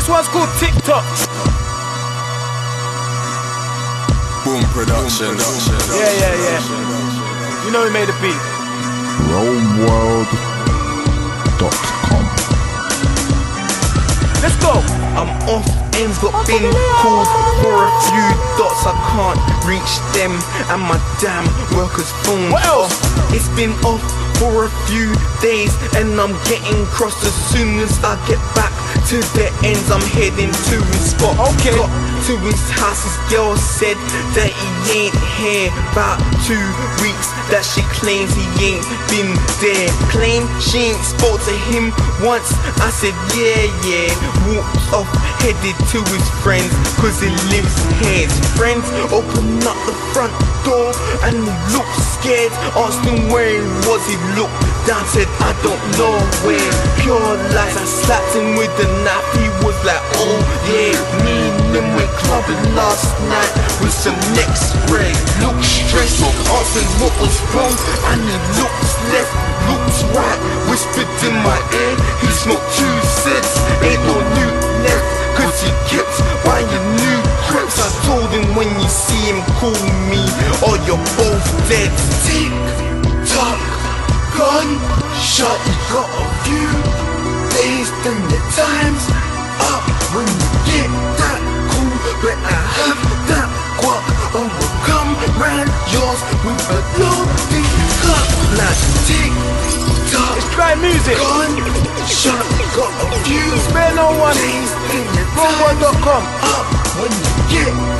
This one's called Tick Tock. Boom production. Yeah, yeah, yeah. You know he made a beat. RoamWorld.com. Let's go. I'm off ends, got been called for a few dots. I can't reach them, and my damn worker's phone. What else? It's been off for a few days, and I'm getting crossed as soon as I get back to the ends. I'm heading to his spot. Okay. Got to his house, his girl said that he ain't here about two weeks. That she claims he ain't been there. Claim she ain't spoke to him once. I said, yeah, yeah. Walked off, headed to his friends, cause he lives here. His friends open up the front door and he looked scared. Asked him where he was, he looked down, said, I don't know where. Pure lies, I slapped him with the knife. He was like, oh yeah, me and him clubbing last night with some next ray. Looked stressed, him what was wrong, and he looked left, looked right, whispered in my ear. He smoked two sets, ain't no new left, cause he kept buying new crips. I told him when you see him, call me, or you're both dead. Tick tock, gun shot. You got a few days, then the time's up. When I have that will come round yours with a loaded cup. Like tick tock, It's dry music. gun shot. Got a few Spare no one. RoamWorld.com. up when you get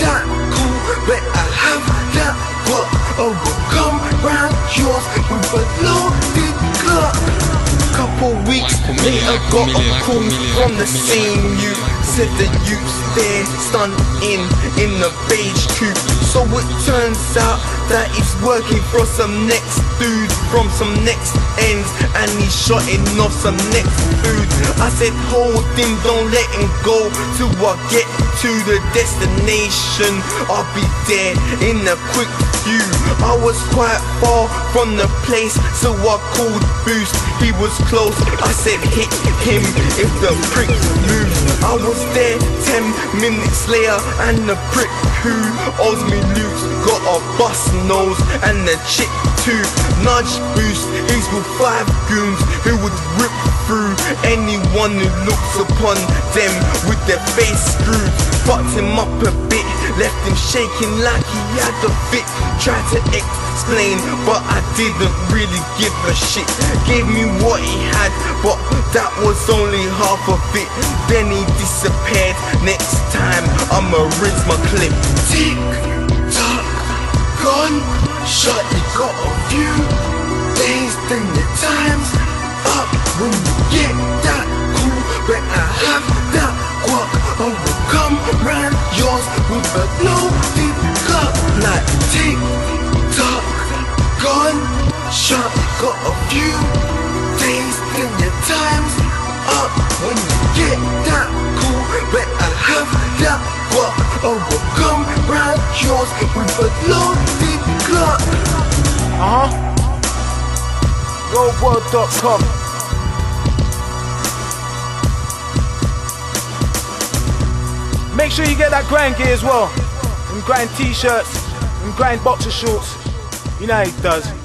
Couple weeks later, got a call from the same you. Said the youths there stunting in in the beige coupe. So it turns out that he's working for some next dude from some next ends, shotting off some next food. I said, hold him, don't let him go till I get to the destination. I'll be there in a quick few. I was quite far from the place, so I called Boost. He was close. I said, hit him if the prick moves. I was there ten minutes later, and the prick who owes me loot got a bust nose and a chick too. Nudge Boost. He's with five goons who would rip through anyone who looks upon them with their face screwed. Fucked him up a bit, left him shaking like he had a fit. Tried to explain, but I didn't really give a shit. Gave me what he had, but that was only half of it. Then he disappeared. Next time, I'ma rinse my clip. Tick tock, gun shot. You got a few days, then the will yours with a loaded cup. Like tick tock, gun shot. Got a few days, then the time's up. When you get that cool, but I have that guac. I will come round yours with a loaded cup. Uh huh. RoamWorld.com. Make sure you get that grind gear as well. And grind t-shirts, and grind boxer shorts. You know how he does.